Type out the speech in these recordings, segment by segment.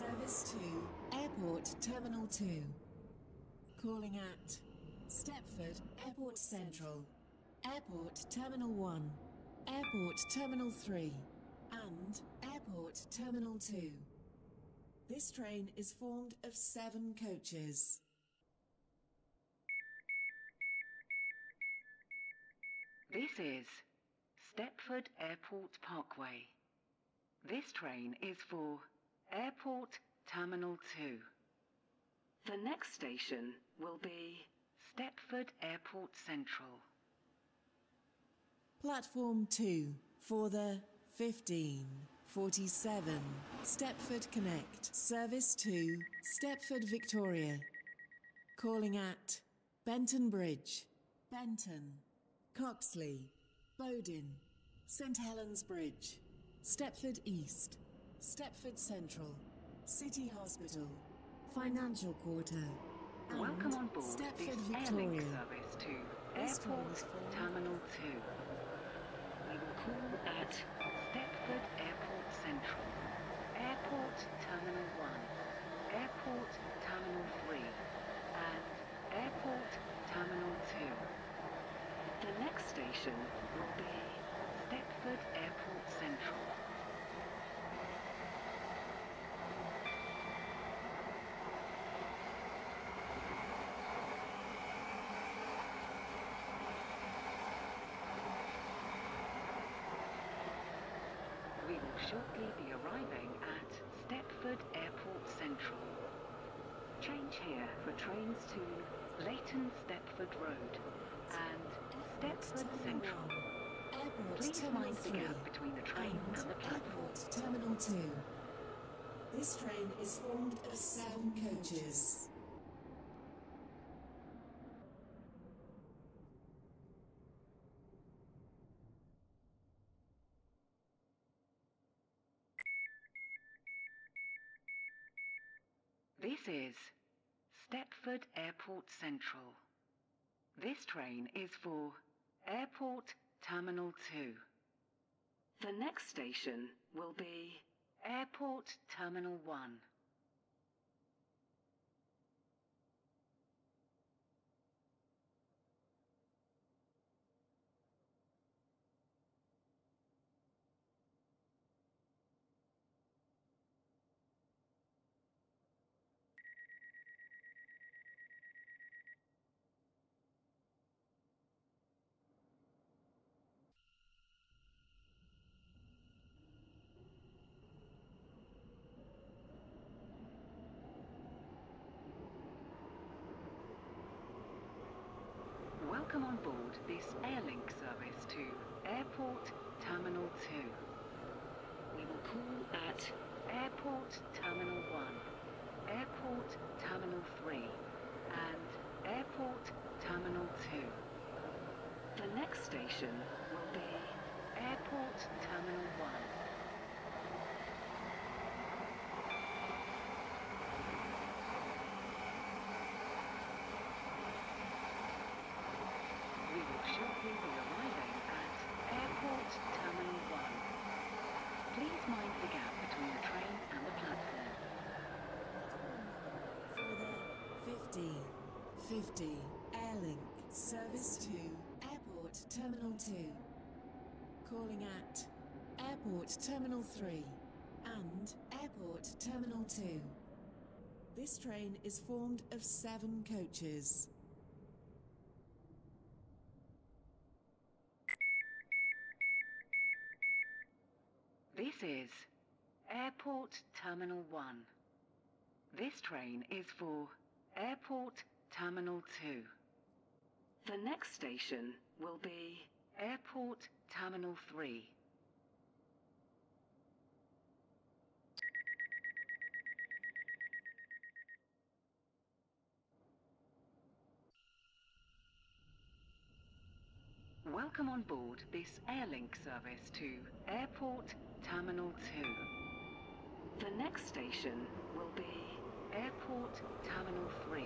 Service to Airport Terminal 2. Calling at Stepford Airport Central, Airport Terminal 1, Airport Terminal 3, and Airport Terminal 2. This train is formed of seven coaches. This is Stepford Airport Parkway. This train is for Airport Terminal 2. The next station will be Stepford Airport Central. Platform 2 for the 1547 Stepford Connect service to Stepford Victoria. Calling at Benton Bridge, Benton, Coxly, Bodin, St Helens Bridge, Stepford East, Stepford Central, City Hospital, Financial Quarter. and Welcome on board Stepford this Victoria. Airlink service to Airport Terminal 2. We will call at Stepford Airport Central, Airport Terminal 1, Airport Terminal 3, and Airport Terminal 2. The next station will be Stepford Airport Central. We will shortly be arriving at Stepford Airport Central. Change here for trains to Leighton Stepford Road and Stepford Central. Airport Please mind the gap between the train and and the platform. Airport Terminal 2. This train is formed of seven coaches. Is Stepford Airport Central. This train is for Airport Terminal 2. The next station will be Airport Terminal 1. Welcome on board this Airlink service to Airport Terminal 2. We will call at Airport Terminal 1, Airport Terminal 3, and Airport Terminal 2. The next station will be Airport Terminal 1. 50, Airlink, service 2, Airport Terminal 2. Calling at Airport Terminal 3 and Airport Terminal 2. This train is formed of seven coaches. This is Airport Terminal 1. This train is for Airport Terminal 2. The next station will be Airport Terminal 3. Welcome on board this Airlink service to Airport Terminal 2. The next station will be Airport Terminal 3.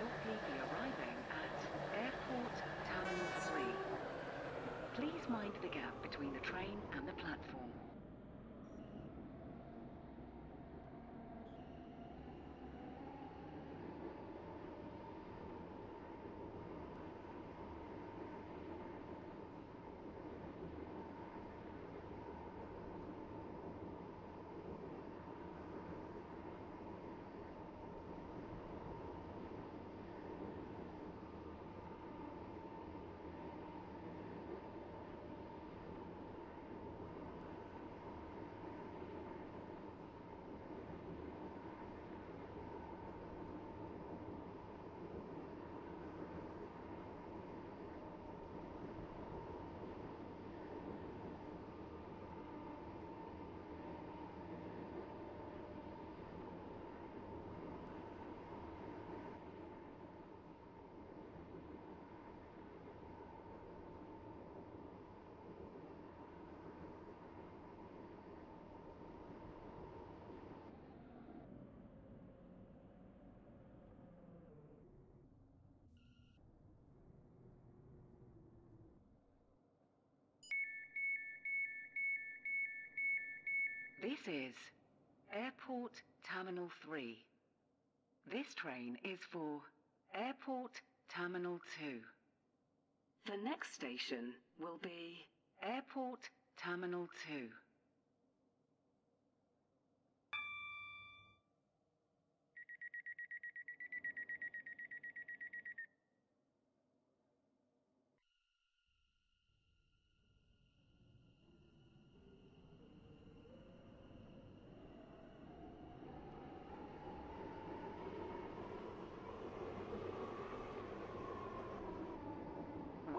Shortly be arriving at Airport Terminal 3. Please mind the gap between the train and the platform. This is Airport Terminal 3. This train is for Airport Terminal 2. The next station will be Airport Terminal 2.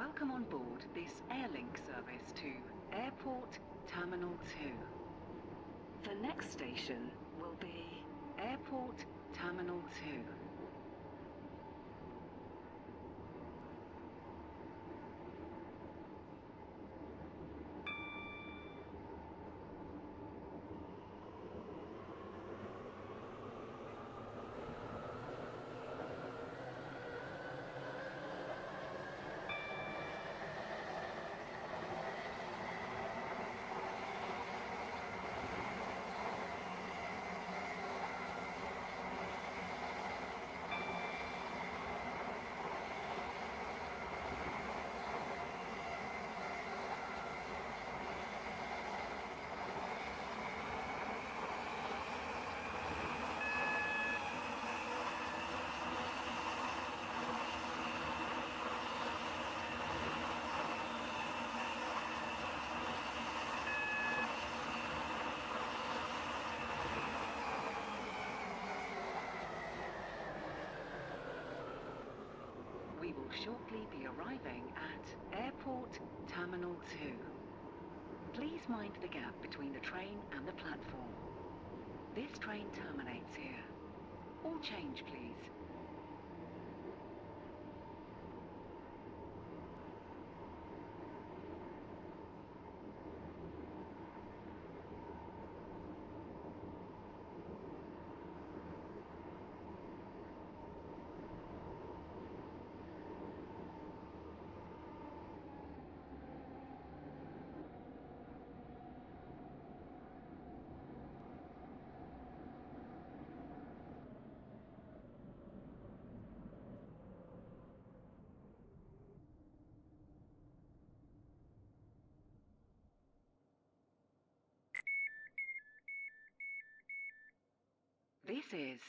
Welcome on board this Airlink service to Airport Terminal 2. The next station will be Airport Terminal 2. We will shortly be arriving at Airport Terminal 2. Please mind the gap between the train and the platform. This train terminates here. All change, please. This is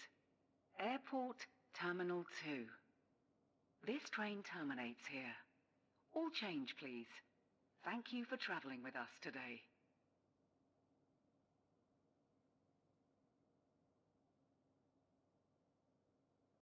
Airport Terminal 2. This train terminates here. All change, please. Thank you for travelling with us today.